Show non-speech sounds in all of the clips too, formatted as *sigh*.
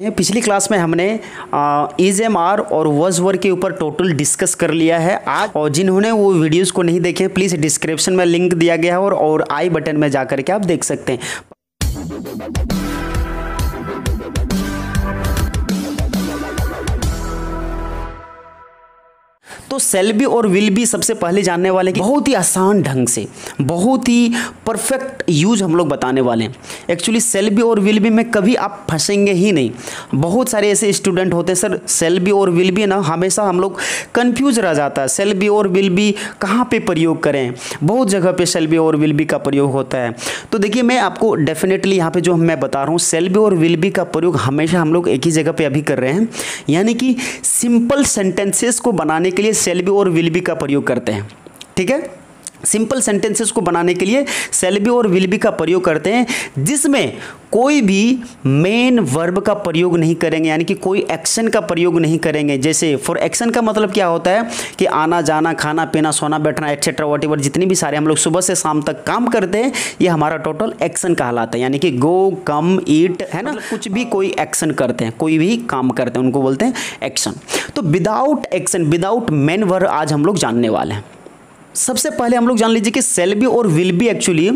पिछली क्लास में हमने इज़ एम आर और वज वर के ऊपर टोटल डिस्कस कर लिया है। आज और जिन्होंने वो वीडियोस को नहीं देखे प्लीज़ डिस्क्रिप्शन में लिंक दिया गया है और, और आई बटन में जा करके आप देख सकते हैं। तो सेल बी और विल बी सबसे पहले जानने वाले कि बहुत ही आसान ढंग से, बहुत ही परफेक्ट यूज़ हम लोग बताने वाले हैं। एक्चुअली सेल बी और विल बी में कभी आप फंसेंगे ही नहीं। बहुत सारे ऐसे स्टूडेंट होते हैं, सर, सेल बी और विल बी ना हमेशा हम लोग कन्फ्यूज़ रह जाता है। सेल बी और विल बी कहाँ पर प्रयोग करें? बहुत जगह पर सेल बी और विल बी का प्रयोग होता है। तो देखिए, मैं आपको डेफिनेटली यहाँ पर जो मैं बता रहा हूँ, सेल बी और विल बी का प्रयोग हमेशा हम लोग एक ही जगह पर अभी कर रहे हैं। यानी कि सिंपल सेंटेंसेस को बनाने के लिए सेल बी और विल बी का प्रयोग करते हैं। ठीक है? सिंपल सेंटेंसेस को बनाने के लिए सेल बी और विल बी का प्रयोग करते हैं जिसमें कोई भी मेन वर्ब का प्रयोग नहीं करेंगे यानी कि कोई एक्शन का प्रयोग नहीं करेंगे। जैसे फॉर एक्शन का मतलब क्या होता है कि आना जाना खाना पीना सोना बैठना एक्सेट्रा वॉट एवर जितनी भी सारे हम लोग सुबह से शाम तक काम करते हैं ये हमारा टोटल एक्शन कहलाता है। यानी कि गो कम ईट है ना? मतलब कुछ भी कोई एक्शन करते हैं कोई भी काम करते हैं उनको बोलते हैं एक्शन तो without action without main verb आज हम लोग जानने वाले हैं। सबसे पहले हम लोग जान लीजिए कि सेल बी और विल बी एक्चुअली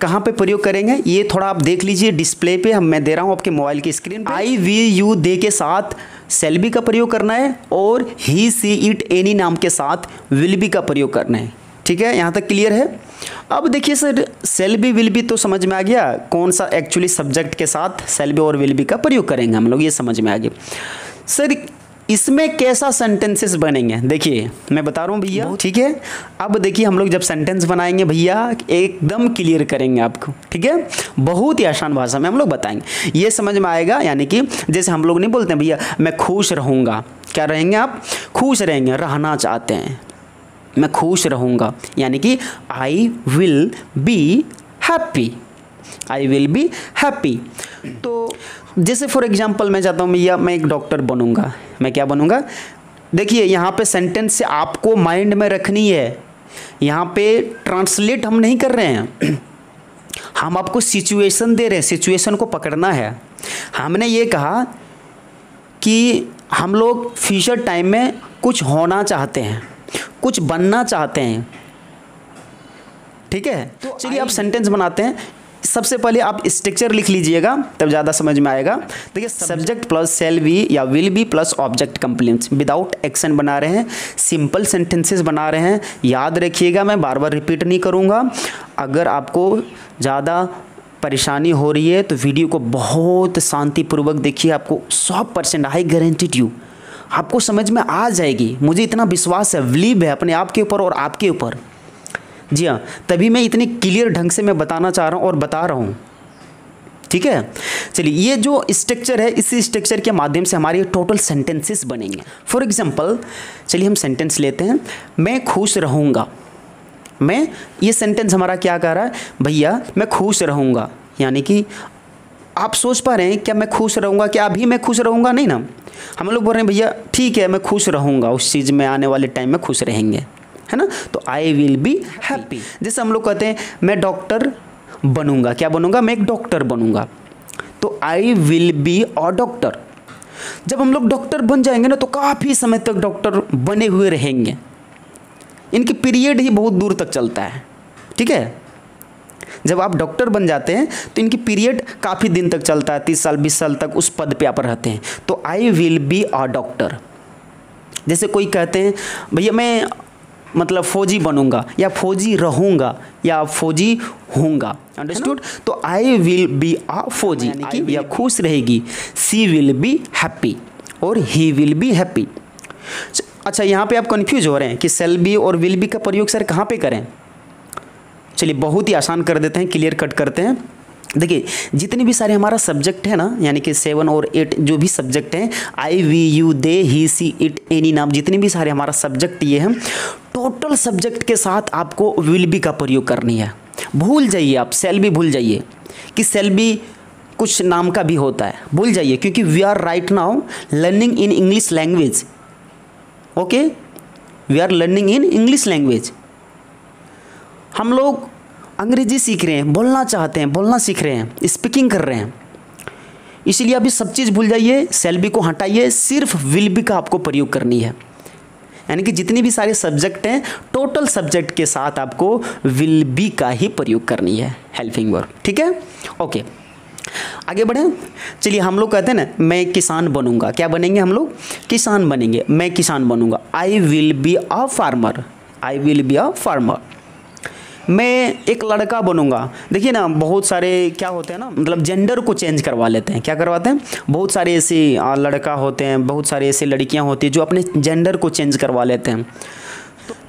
कहाँ पे प्रयोग करेंगे? ये थोड़ा आप देख लीजिए डिस्प्ले पे हम, मैं दे रहा हूँ आपके मोबाइल की स्क्रीन पे। आई वी यू दे के साथ सेल बी का प्रयोग करना है और ही सी इट एनी नाम के साथ विल बी का प्रयोग करना है। ठीक है? यहाँ तक क्लियर है? अब देखिए sir, shall be will be तो समझ में आ गया। कौन सा एक्चुअली सब्जेक्ट के साथ सेल बी और विल बी का प्रयोग करेंगे हम लोग? ये समझ में आ गया। सर इसमें कैसा सेंटेंसेस बनेंगे? देखिए मैं बता रहा हूँ भैया ठीक है? अब देखिए हम लोग जब सेंटेंस बनाएँगे भैया एकदम क्लियर करेंगे आपको ठीक है? बहुत ही आसान भाषा में हम लोग बताएँगे। ये समझ में आएगा यानी कि जैसे हम लोग नहीं बोलते भैया मैं खुश रहूँगा। क्या रहेंगे आप? खुश रहेंगे रहना चाहते हैं। मैं खुश रहूँगा। यानी कि I will be happy I will be happy तो जैसे फॉर एग्जांपल मैं चाहता हूँ भैया मैं एक डॉक्टर बनूँगा। मैं क्या बनूँगा? देखिए यहाँ पे सेंटेंस से आपको माइंड में रखनी है। यहाँ पे ट्रांसलेट हम नहीं कर रहे हैं। *clears throat* हम आपको सिचुएशन दे रहे हैं। सिचुएशन को पकड़ना है। हमने ये कहा कि हम लोग फ्यूचर टाइम में कुछ होना चाहते हैं। कुछ बनना चाहते हैं। ठीक है? तो चलिए आप सेंटेंस बनाते हैं। सबसे पहले आप स्ट्रक्चर लिख लीजिएगा तब ज़्यादा समझ में आएगा। देखिए सब्जेक्ट प्लस सेल बी या will be plus object complements without action बना रहे हैं सिंपल सेंटेंसेस बना रहे हैं। याद रखिएगा मैं बार बार रिपीट नहीं करूँगा। अगर आपको ज़्यादा परेशानी हो रही है तो वीडियो को बहुत शांतिपूर्वक देखिए आपको सौ परसेंट आई गारंटीड यू आपको समझ में आ जाएगी। मुझे इतना विश्वास है बिलीव है अपने आप के ऊपर और आपके ऊपर। जी हाँ तभी मैं इतनी क्लियर ढंग से मैं बताना चाह रहा हूँ और बता रहा हूँ। ठीक है? चलिए, ये जो स्ट्रक्चर है, इसी स्ट्रक्चर के माध्यम से हमारे टोटल सेंटेंसेस बनेंगे। फॉर एग्जांपल चलिए हम सेंटेंस लेते हैं। मैं खुश रहूँगा। मैं, ये सेंटेंस हमारा क्या कह रहा है? भैया, मैं खुश रहूँगा। यानी कि आप सोच पा रहे हैं, क्या मैं खुश रहूँगा? क्या अभी मैं खुश रहूँगा? नहीं ना। हम लोग बोल रहे हैं, भैया, ठीक है, मैं खुश रहूँगा। उस चीज़ में आने वाले टाइम में खुश रहेंगे। है ना? तो आई विल बी हैप्पी जैसे हम लोग कहते हैं मैं डॉक्टर बनूँगा। क्या बनूँगा? मैं एक डॉक्टर बनूँगा। तो I will be a doctor जब हम लोग डॉक्टर बन जाएँगे ना तो काफ़ी समय तक डॉक्टर बने हुए रहेंगे। इनकी पीरियड ही बहुत दूर तक चलता है। ठीक है? जब आप डॉक्टर बन जाते हैं तो इनकी पीरियड काफ़ी दिन तक चलता है। तीस साल बीस साल तक उस पद पे आप रहते हैं। तो I will be a doctor जैसे कोई कहते हैं भैया मैं मतलब फौजी बनूँगा या फौजी रहूँगा या फौजी होऊँगा। अंडरस्टूड तो आई विल बी आ फौजी। यानी कि या खुश रहेगी। सी विल बी हैप्पी और ही विल बी हैप्पी अच्छा यहाँ पे आप कंफ्यूज हो रहे हैं कि सेल बी और विल बी का प्रयोग सर कहाँ पे करें? चलिए बहुत ही आसान कर देते हैं क्लियर कट करते हैं। देखिए, जितने भी सारे हमारा सब्जेक्ट है ना, यानी कि सेवन और एट जो भी सब्जेक्ट हैं I we you they he she it any नाम, जितने भी सारे हमारा सब्जेक्ट ये हैं टोटल सब्जेक्ट के साथ आपको विल बी का प्रयोग करनी है। भूल जाइए आप सेल भी भूल जाइए, कि सेल भी कुछ नाम का भी होता है। भूल जाइए, क्योंकि we are right now learning in English language okay we are learning in English language हम लोग अंग्रेज़ी सीख रहे हैं, बोलना चाहते हैं, बोलना सीख रहे हैं स्पीकिंग कर रहे हैं। इसीलिए अभी सब चीज़ भूल जाइए सेल बी को हटाइए, सिर्फ़ विल बी का आपको प्रयोग करनी है। यानी कि जितनी भी सारे सब्जेक्ट हैं टोटल सब्जेक्ट के साथ आपको विल बी का ही प्रयोग करनी है हेल्पिंग वर्क ठीक है? ओके आगे बढ़े। चलिए, हम लोग कहते हैं ना, मैं किसान बनूँगा। क्या बनेंगे हम लोग? किसान बनेंगे, मैं किसान बनूँगा। I will be a farmer I will be a farmer मैं एक लड़का बनूँगा। देखिए ना, बहुत सारे क्या होते हैं ना मतलब जेंडर को चेंज करवा लेते हैं। क्या करवाते हैं? बहुत सारे ऐसे लड़का होते हैं, बहुत सारे ऐसे लड़कियाँ होती हैं जो अपने जेंडर को चेंज करवा लेते हैं।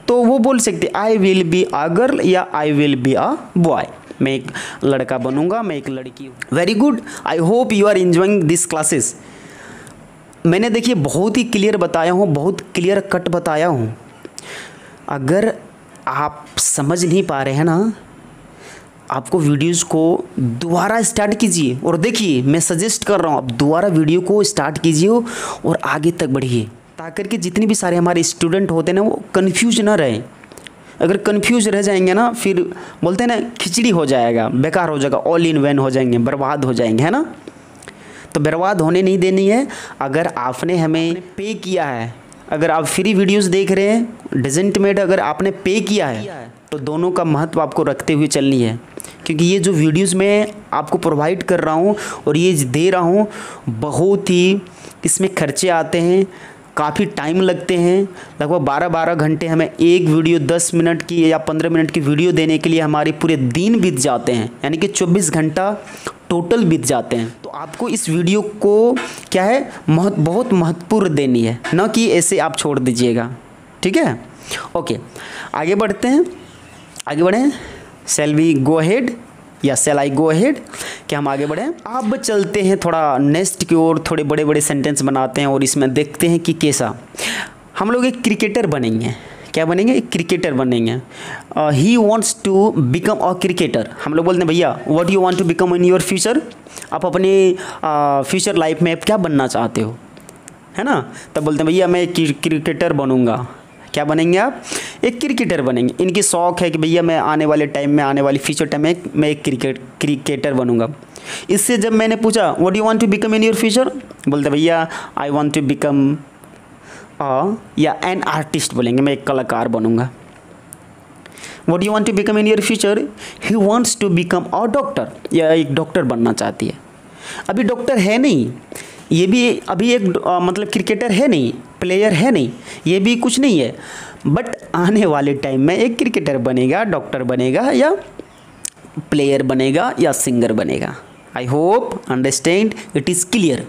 तो वो बोल सकते I will be a girl या I will be a boy मैं एक लड़का बनूँगा, मैं एक लड़की हूँ। Very good I hope you are enjoying this classes मैंने देखिए बहुत ही क्लियर बताया हूँ, बहुत क्लियर कट बताया हूँ। अगर आप समझ नहीं पा रहे हैं ना, आपको वीडियोस को दोबारा स्टार्ट कीजिए। और देखिए, मैं सजेस्ट कर रहा हूँ, आप दोबारा वीडियो को स्टार्ट कीजिए और आगे तक बढ़िए ताकर के जितने भी सारे हमारे स्टूडेंट होते हैं ना, वो कन्फ्यूज़ ना रहे। अगर कन्फ्यूज़ रह जाएँगे ना, फिर बोलते हैं ना, खिचड़ी हो जाएगा, बेकार हो जाएगा ऑल इन वैन हो जाएँगे, बर्बाद हो जाएँगे, है ना? तो बर्बाद होने नहीं देनी है। अगर आपने हमें पे किया है अगर आप फ्री वीडियोस देख रहे हैं डिजेंट मेड अगर आपने पे किया है तो दोनों का महत्व आपको रखते हुए चलनी है। क्योंकि ये जो वीडियोस मैं आपको प्रोवाइड कर रहा हूँ और ये दे रहा हूँ, बहुत ही इसमें खर्चे आते हैं, काफ़ी टाइम लगते हैं। लगभग बारह बारह घंटे हमें एक वीडियो दस मिनट की या पंद्रह मिनट की वीडियो देने के लिए हमारे पूरे दिन बीत जाते हैं। यानी कि चौबीस घंटा टोटल बीत जाते हैं। तो आपको इस वीडियो को क्या है महत, बहुत महत्वपूर्ण देनी है। न कि ऐसे आप छोड़ दीजिएगा। ठीक है? ओके आगे बढ़ते हैं। आगे बढ़ें सेल वी गो हेड या सेल आई गो हेड क्या हम आगे बढ़ें अब चलते हैं थोड़ा नेक्स्ट की ओर थोड़े बड़े बड़े सेंटेंस बनाते हैं और इसमें देखते हैं कि कैसा। हम लोग एक क्रिकेटर बनेंगे। क्या बनेंगे? एक क्रिकेटर बनेंगे। He wants to become a cricketer हम लोग बोलते हैं, भैया what you want to become in your future आप अपने फ्यूचर लाइफ में आप क्या बनना चाहते हो? है ना? तब बोलते हैं, भैया, मैं क्रिकेटर बनूँगा। क्या बनेंगे आप? एक क्रिकेटर बनेंगे। इनकी शौक है कि, भैया, मैं आने वाले टाइम में, आने वाली फ्यूचर टाइम में मैं एक क्रिकेट क्रिकेटर बनूँगा। इससे जब मैंने पूछा what you want to become in your future बोलते भैया आई वांट टू बिकम या एन आर्टिस्ट बोलेंगे मैं एक कलाकार बनूँगा। What you want to become in your future he wants to become a doctor या एक डॉक्टर बनना चाहती है। अभी डॉक्टर है नहीं ये भी अभी एक आ, मतलब क्रिकेटर है नहीं प्लेयर है नहीं ये भी कुछ नहीं है। बट आने वाले टाइम में एक क्रिकेटर बनेगा डॉक्टर बनेगा या प्लेयर बनेगा या सिंगर बनेगा। I hope understand it is clear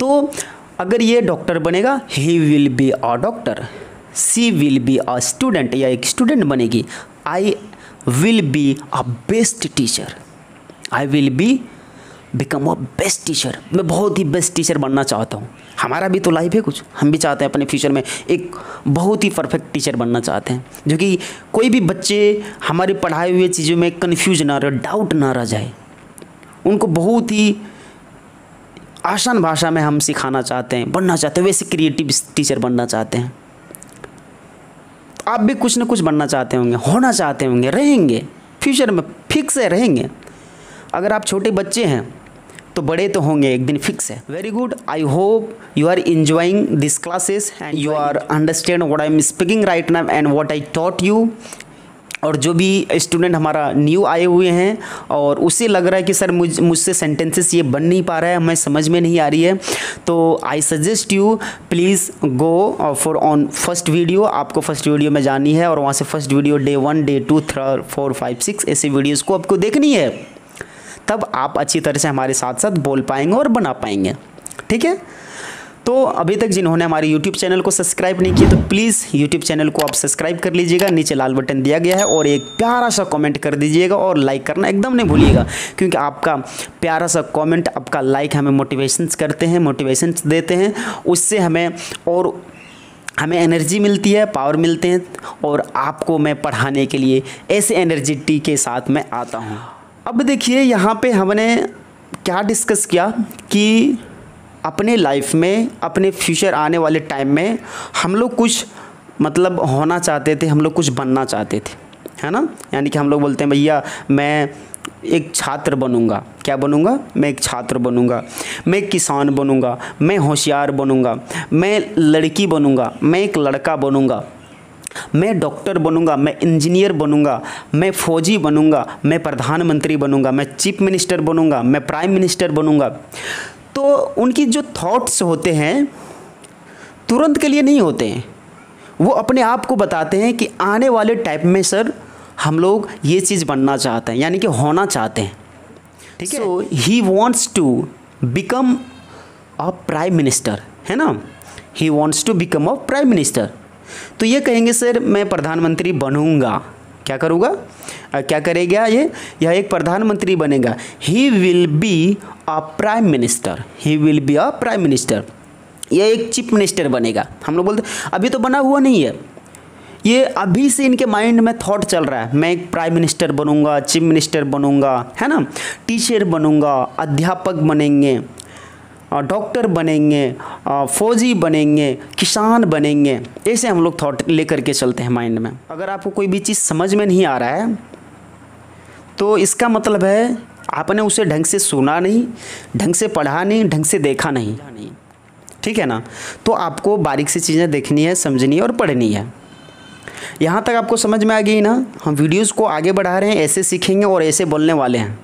तो अगर ये डॉक्टर बनेगा he will be a doctor she will be a student या एक स्टूडेंट बनेगी. I will be a best teacher I will be become a best teacher मैं बहुत ही best teacher बनना चाहता हूँ. हमारा भी तो लाइफ है कुछ. हम भी चाहते हैं अपने फ्यूचर में एक बहुत ही परफेक्ट टीचर बनना चाहते हैं. जो कि कोई भी बच्चे हमारे पढ़ाए हुए चीज़ों में कन्फ्यूज़ ना रहे डाउट ना रह जाए. उनको बहुत ही आसान भाषा में हम सिखाना चाहते हैं बनना चाहते हैं वैसे क्रिएटिव टीचर बनना चाहते हैं। आप भी कुछ ना कुछ बनना चाहते होंगे होना चाहते होंगे रहेंगे फ्यूचर में फिक्स है रहेंगे। अगर आप छोटे बच्चे हैं तो बड़े तो होंगे एक दिन फिक्स है। Very good I hope you are enjoying this classes and you are understand what I am speaking right now and what I taught you और जो भी स्टूडेंट हमारा न्यू आए हुए हैं, और उसे लग रहा है कि सर मुझ, मुझसे सेंटेंसेस ये बन नहीं पा रहा है, हमें समझ में नहीं आ रही है। तो I suggest you please go for on first video आपको फ़र्स्ट वीडियो में जानी है, और वहाँ से first video day one day two three four five six ऐसे वीडियोज़ को आपको देखनी है। तब आप अच्छी तरह से हमारे साथ साथ बोल पाएँगे और बना पाएँगे। ठीक है? तो अभी तक जिन्होंने हमारे यूट्यूब चैनल को सब्सक्राइब नहीं किया तो प्लीज़ यूट्यूब चैनल को आप सब्सक्राइब कर लीजिएगा, नीचे लाल बटन दिया गया है और एक प्यारा सा कमेंट कर दीजिएगा और लाइक करना एकदम नहीं भूलिएगा, क्योंकि आपका प्यारा सा कमेंट आपका लाइक हमें मोटिवेशंस करते हैं मोटिवेशंस देते हैं, उससे हमें और हमें एनर्जी मिलती है पावर मिलते हैं और आपको मैं पढ़ाने के लिए ऐसे एनर्जिटी के साथ मैं आता हूँ। अब देखिए, यहाँ पे हमने क्या डिस्कस किया कि अपने लाइफ में अपने फ्यूचर आने वाले टाइम में हम लोग कुछ मतलब होना चाहते थे हम लोग कुछ बनना चाहते थे है ना यानी कि हम लोग बोलते हैं भैया मैं एक छात्र बनूँगा क्या बनूँगा मैं एक छात्र बनूँगा मैं किसान बनूँगा मैं होशियार बनूँगा मैं लड़की बनूँगा मैं एक लड़का बनूँगा मैं डॉक्टर बनूँगा मैं इंजीनियर बनूँगा मैं फौजी बनूँगा मैं प्रधानमंत्री बनूँगा मैं चीफ मिनिस्टर बनूँगा मैं प्राइम मिनिस्टर बनूँगा तो उनकी जो थॉट्स होते हैं तुरंत के लिए नहीं होते हैं। वो अपने आप को बताते हैं कि आने वाले टाइप में सर हम लोग ये चीज़ बनना चाहते हैं यानी कि होना चाहते हैं। ठीक है। So he wants to become a prime minister है ना? He wants to become a prime minister तो ये कहेंगे सर मैं प्रधानमंत्री बनूँगा। क्या करूँगा? क्या करेगा ये? यह एक प्रधानमंत्री बनेगा। He will be a prime minister he will be a prime minister यह एक चीफ मिनिस्टर बनेगा। हम लोग बोलते, अभी तो बना हुआ नहीं है। ये अभी से इनके माइंड में थॉट चल रहा है। मैं एक प्राइम मिनिस्टर बनूँगा चीफ मिनिस्टर बनूँगा, है ना? टीचर बनूँगा, अध्यापक बनेंगे। डॉक्टर बनेंगे फौजी बनेंगे, किसान बनेंगे, ऐसे हम लोग थॉट लेकर के चलते हैं माइंड में। अगर आपको कोई भी चीज़ समझ में नहीं आ रहा है तो इसका मतलब है आपने उसे ढंग से सुना नहीं, ढंग से पढ़ा नहीं, ढंग से देखा नहीं। ठीक है ना? तो आपको बारीक सी चीज़ें देखनी है, समझनी है और पढ़नी है। यहाँ तक आपको समझ में आ गई ना? हम वीडियोज़ को आगे बढ़ा रहे हैं, ऐसे सीखेंगे और ऐसे बोलने वाले हैं।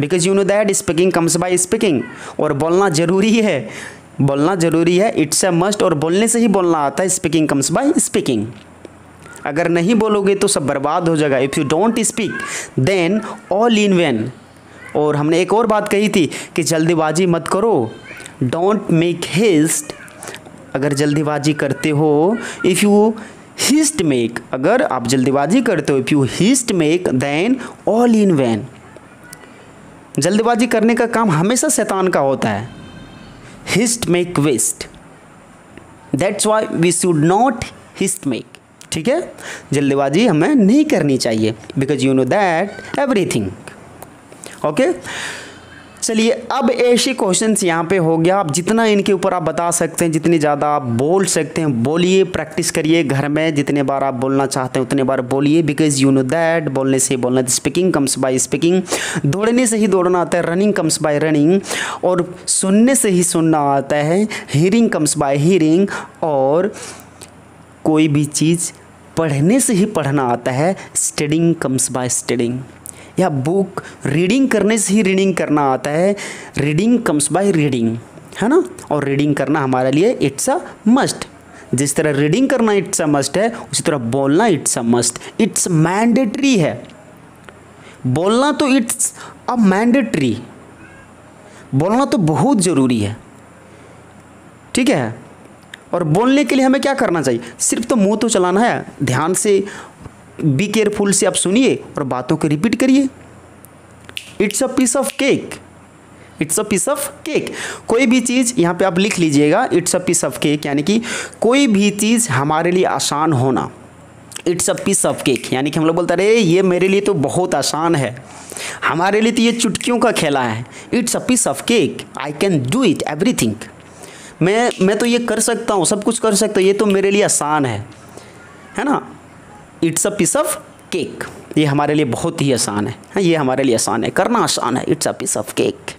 Because you know that speaking comes by speaking और बोलना ज़रूरी है। बोलना ज़रूरी है। इट्स अ मस्ट और बोलने से ही बोलना आता है। स्पीकिंग कम्स बाय स्पीकिंग अगर नहीं बोलोगे तो सब बर्बाद हो जाएगा। If you don't speak then all in vain और हमने एक और बात कही थी कि जल्दीबाजी मत करो। डोंट मेक हिस्ट अगर जल्दीबाजी करते हो इफ़ यू हिस्ट मेक अगर आप जल्दीबाजी करते हो if you haste make then all in vain जल्दबाजी करने का काम हमेशा शैतान का होता है। Haste make waste that's why we should not haste make ठीक है? जल्दबाजी हमें नहीं करनी चाहिए because you know that everything okay चलिए, अब ऐसे क्वेश्चन यहाँ पे हो गया। आप जितना इनके ऊपर आप बता सकते हैं, जितनी ज़्यादा आप बोल सकते हैं, बोलिए प्रैक्टिस करिए घर में। जितने बार आप बोलना चाहते हैं, उतने बार बोलिए बिकॉज़ यू नो दैट बोलने से बोलना स्पीकिंग कम्स बाय स्पीकिंग दौड़ने से ही दौड़ना आता है रनिंग कम्स बाय रनिंग और सुनने से ही सुनना आता है हीयरिंग कम्स बाय हीयरिंग और कोई भी चीज़ पढ़ने से ही पढ़ना आता है स्टडिंग कम्स बाय स्टडिंग या बुक रीडिंग करने से ही रीडिंग करना आता है। रीडिंग कम्स बाय रीडिंग है ना? और रीडिंग करना हमारे लिए इट्स अ मस्ट जिस तरह रीडिंग करना इट्स अ मस्ट है, उसी तरह बोलना it's a must it's mandatory है। बोलना तो इट्स अ मैंडेटरी बोलना तो बहुत ज़रूरी है। ठीक है? और बोलने के लिए हमें क्या करना चाहिए? सिर्फ़ तो मुँह तो चलाना है। ध्यान से बी केयरफुल से आप सुनिए और बातों को रिपीट करिए। It's a piece of cake it's a piece of cake कोई भी चीज़ यहाँ पे आप लिख लीजिएगा it's a piece of cake यानी कि कोई भी चीज़ हमारे लिए आसान होना it's a piece of cake यानी कि हम लोग बोलते अरे, ये मेरे लिए तो बहुत आसान है। हमारे लिए तो ये चुटकियों का खेला है। It's a piece of cake I can do it everything मैं मैं तो ये कर सकता हूँ, सब कुछ कर सकता हूँ, ये तो मेरे लिए आसान है। है ना? It's a piece of cake ये हमारे लिए बहुत ही आसान है। हाँ ये हमारे लिए आसान है। करना आसान है। It's a piece of cake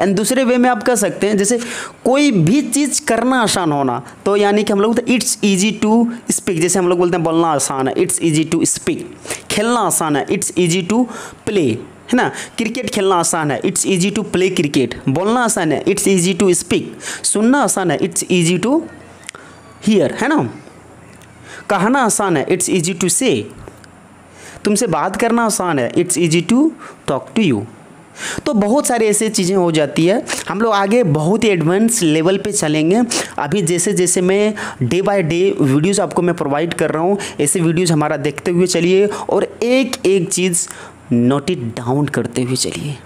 and दूसरे वे में आप कह सकते हैं, जैसे कोई भी चीज़ करना आसान होना तो यानी कि हम लोग बोलते हैं इट्स ईजी टू स्पीक जैसे हम लोग बोलते हैं, बोलना आसान है। इट्स ईजी टू स्पीक खेलना आसान है। इट्स ईजी टू प्ले है ना? क्रिकेट खेलना आसान है। It's easy to play cricket बोलना आसान है। इट्स ईजी टू स्पीक सुनना आसान है। इट्स ईजी टू हियर है ना? कहना आसान है इट्स ईजी टू से तुमसे बात करना आसान है it's easy to talk to you तो बहुत सारी ऐसी चीज़ें हो जाती है। हम लोग आगे बहुत ही एडवांस लेवल पे चलेंगे। अभी जैसे जैसे मैं डे बाय डे वीडियोस आपको मैं प्रोवाइड कर रहा हूँ, ऐसे वीडियोस हमारा देखते हुए चलिए और एक एक चीज़ नोट इट डाउन करते हुए चलिए।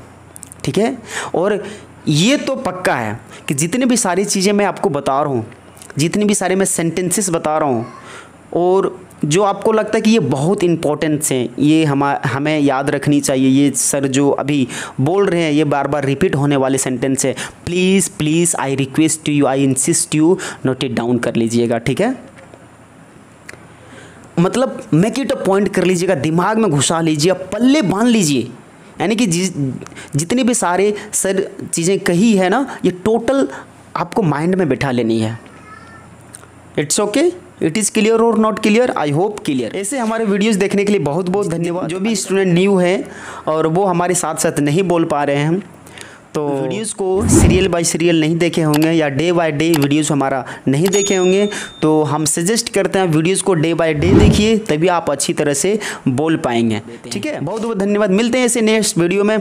ठीक है? और ये तो पक्का है कि जितनी भी सारी चीज़ें मैं आपको बता रहा हूँ, जितनी भी सारे मैं सेंटेंसेस बता रहा हूँ और जो आपको लगता है कि ये बहुत इंपॉर्टेंट्स हैं, ये हम, हमें याद रखनी चाहिए, ये सर जो अभी बोल रहे हैं, ये बार बार रिपीट होने वाले सेंटेंस है। Please please I request you I insist you note it down कर लीजिएगा, ठीक है? मतलब मेक इट अ पॉइंट कर लीजिएगा, दिमाग में घुसा लीजिए पल्ले बाँध लीजिए। यानी कि जितनी भी सारे सर चीज़ें कही है ना, ये टोटल आपको माइंड में बैठा लेनी है। It's okay it is clear और not clear I hope clear ऐसे हमारे वीडियोस देखने के लिए बहुत बहुत धन्यवाद। जो भी स्टूडेंट न्यू है और वो हमारे साथ साथ नहीं बोल पा रहे हैं तो वीडियोस को सीरियल बाय सीरियल नहीं देखे होंगे या डे बाय डे वीडियोस हमारा नहीं देखे होंगे तो हम सजेस्ट करते हैं वीडियोस को डे बाय डे देखिए, तभी आप अच्छी तरह से बोल पाएँगे। ठीक है? बहुत बहुत धन्यवाद। मिलते हैं ऐसे नेक्स्ट वीडियो में।